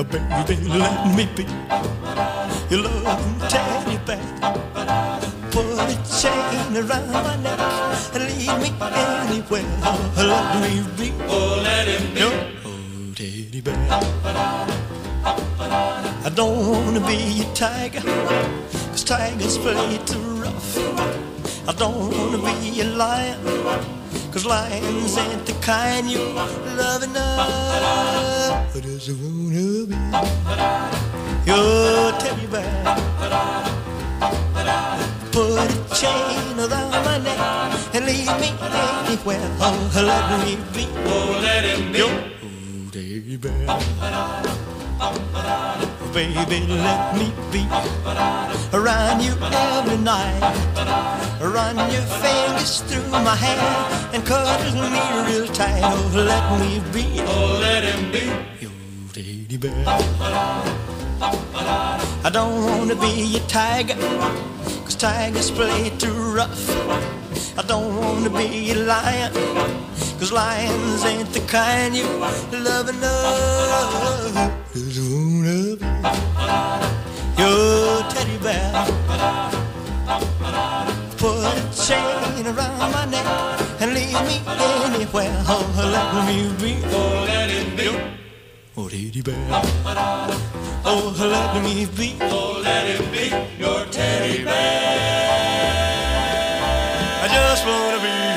Baby, let me be your loving teddy bear. Put a chain around my neck and lead me anywhere. Let me be. Oh, let him be. Your teddy bear. I don't wanna be a tiger, cause tigers play too rough. I don't wanna be a lion, cause lions ain't the kind you love enough. I just wanna be your teddy bear. Put a chain around my neck and leave me anywhere. Oh, let me be Oh, let him be. your oh, teddy bear. Baby, let me be around you every night. Run your fingers through my hair and cuddle me real tight. Oh, let me be Oh, let him be. your teddy bear. I don't wanna be a tiger, cause tigers play too rough. I don't wanna be a lion, cause lions ain't the kind you love enough. there. Put a chain around my neck and leave me anywhere. Oh, let me be. Oh, let it be. Oh, teddy bear. Oh, let me be. Oh, let it be your teddy bear. I just wanna be.